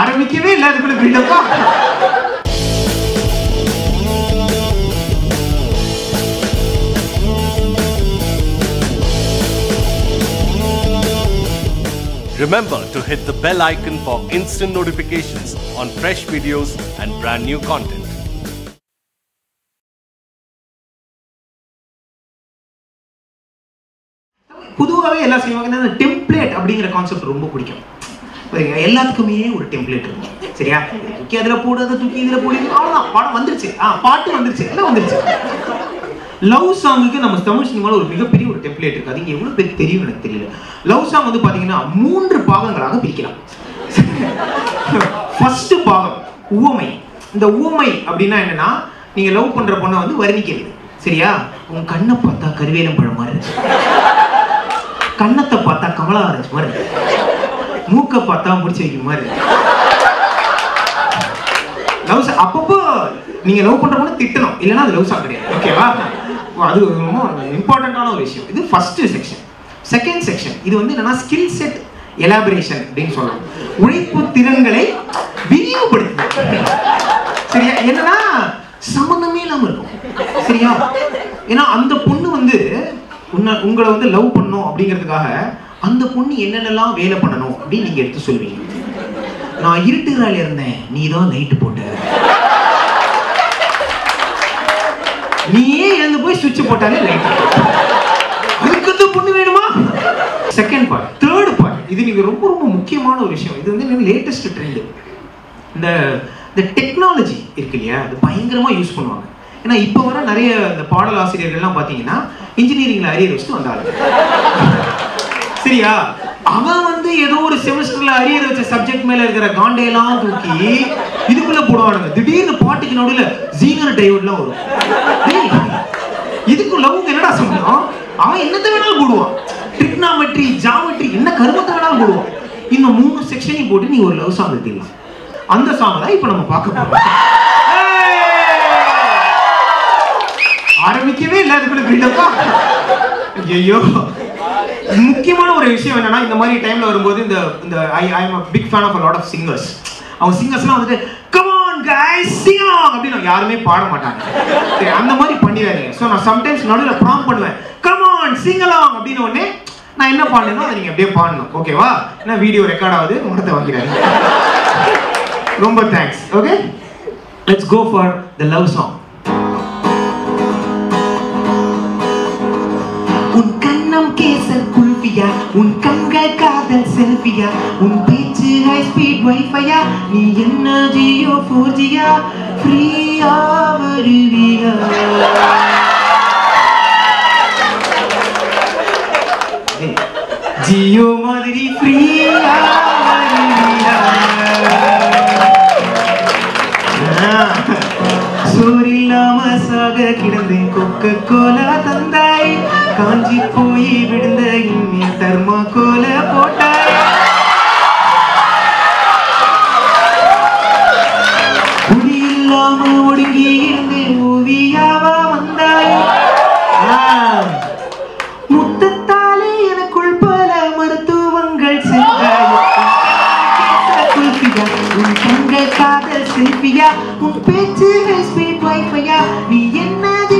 ஆரம்பிக்கவே இல்லை அதுக்குள்ள பில்டப்பா Remember to hit the bell icon for instant notifications on fresh videos and brand new content. பொதுவாகவே எல்லா சினிமாவுக்கு இந்த டெம்ப்ளேட் அப்படிங்கிற கான்செப்ட் ரொம்ப பிடிக்கும். எல்லாத்துக்குமே ஒரு டெம்ப்ளேட் இருக்கும். சரியா? தூக்கி அதில் போடு அதை தூக்கி இதில் போடு அவ்வளோதான் படம் வந்துருச்சு. ஆ பாட்டு வந்துருச்சு. எல்லாம் வந்துருச்சு. லவ் சாங்குக்கு நம்ம தமிழ் சினிமாவில் ஒரு மிகப்பெரிய ஒரு டெம்ப்ளேட் இருக்கு. அது எவ்வளோ பேர் தெரியும் எனக்கு தெரியல. லவ் சாங் வந்து பார்த்தீங்கன்னா மூன்று பாகங்களாக பிரிக்கலாம். ஃபர்ஸ்ட் பாகம் உவமை. இந்த உவமை அப்படின்னா என்னன்னா நீங்க லவ் பண்ற பொண்ணை வந்து வர்ணிக்கிறது. சரியா? உன் கண்ணை பார்த்தா கருவேலம் பழம் மாதிரி கன்னத்தை பார்த்தா கமலா ஆரஞ்சு மாதிரி மூக்கை பார்த்தா முடிச்சு வைக்கிற மாதிரி. லவ் அப்பப்போ நீங்க லவ் பண்ற பொண்ணு திட்டணும். இல்லைன்னா அது லவ் சாங் கிடையாது. ஓகேவா அது ரொம்ப இம்பார்ட்டண்ட்டான ஒரு விஷயம். இது ஃபர்ஸ்ட் செக்ஷன் செகண்ட் செக்ஷன் இது வந்து என்னன்னா ஸ்கில் செட் எலாபரேஷன் அப்படின்னு சொல்லலாம். உழைப்பு திறன்களை விரிவுபடுத்துது சரியா? என்னன்னா சம்மந்தமே இல்லாம இருக்கும். சரியா? ஏன்னா அந்த உன்னை உங்களை வந்து லவ் பண்ணும் அப்படிங்கிறதுக்காக அந்த பொண்ணு என்னென்னலாம் வேலை பண்ணணும் அப்படின்னு நீங்க எடுத்து சொல்வீங்க நான் இருட்டுறால இருந்தேன். நீ தான் லைட்டு போட்ட. நீயே எழுந்து போய் சுவிட்ச் போட்டாலே லைட் அதுக்கு அந்த பொண்ணு வேணுமா? செகண்ட் பார்ட் தேர்ட் பார்ட் இது நீங்க ரொம்ப ரொம்ப முக்கியமான ஒரு விஷயம். இது வந்து லேட்டஸ்ட் ட்ரெண்ட் இந்த இந்த டெக்னாலஜி இருக்கு இல்லையா? அது பயங்கரமா யூஸ் பண்ணுவாங்க. ஏன்னா இப்போ வர நிறைய இந்த பாடல் ஆசிரியர்கள்லாம் பார்த்தீங்கன்னா இன்ஜினியரிங்ல அரியர் வச்சுட்டு வந்தாங்க. சரியா? அவன் வந்து ஏதோ ஒரு செமஸ்டர்ல அரியர் வச்ச சப்ஜெக்ட் மேல இருக்கிற காண்டையெல்லாம் தூக்கி இதுக்குள்ள போடுவானுங்க. திடீர்னு பாட்டுக்கு நடுவில் ஜீனர் டைவுட்லாம் வரும். இதுக்கு லவ் என்னடா சம்பந்தம்? அவன் என்னத்தை வேணாலும் போடுவான். ட்ரிக்னாமெட்ரி ஜாமெட்ரி என்ன கருமத்தை வேணாலும் போடுவான். இந்த மூணு செக்ஷனையும் போட்டு நீ ஒரு லவ் சாங் எழுதிடலாம் அந்த சாங் தான் இப்போ நம்ம பார்க்க போறோம். ஆரம்பிக்கவே இல்லை அதுக்குள்ள பில்டப்பா ஐயோ முக்கியமான ஒரு விஷயம் என்னன்னா இந்த மாதிரி டைம்ல வரும்போது இந்த இந்த I I am big fan of lot of singers அவங்க சிங்கர்ஸ்லாம் வந்துட்டு கம் ஆன் கைஸ் சிங் அப்படின்னு யாருமே பாட மாட்டாங்க. சரி அந்த மாதிரி பண்ணிடாதீங்க. ஸோ நான் சம்டைம்ஸ் நடுவில் ப்ராம் பண்ணுவேன். கம் ஆன் சிங் அலாங் அப்படின்னு உடனே நான் என்ன பாடணும் அதை நீங்கள் அப்படியே பாடணும். ஓகேவா ஏன்னா வீடியோ ரெக்கார்ட் ஆகுது முகத்தை வாங்கிறாரு ரொம்ப thanks okay let's go for the love song உன் கண்ணம் கேசல் குல்பியா உன் கண்கள் காதல் செல்பியா உன் பேச்சு ஹை ஸ்பீட் வைஃபையா நீ என்ன ஜியோ ஃபோர்ஜியா? ஃப்ரீயா வருவியா? ஜியோ மாதிரி ஃப்ரீயா சோறில்லாம சாக கிடந்தேன் கொக்க கோலா தந்த காஞ்சி போய் விழுந்த இன்னி தர்மா கோல போட்டாய் குடி இல்லாம ஒடுங்கி இருந்து ஓவியாவா வந்தாய். முத்தத்தாலே எனக்குள் பல மருத்துவங்கள் சென்றாய். உன் கண்கள் காதல் செல்பியா உன் பேச்சு ஸ்பீட் வைஃபையா நீ என்னது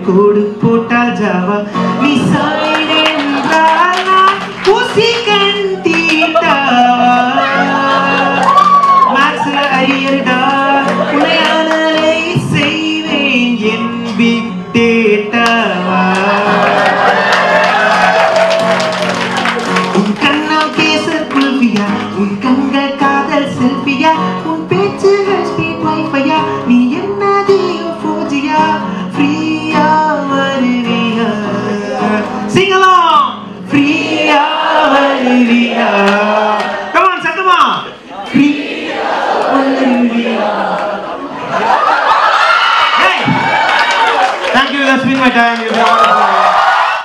விரல்கள் கோடு போட்டால்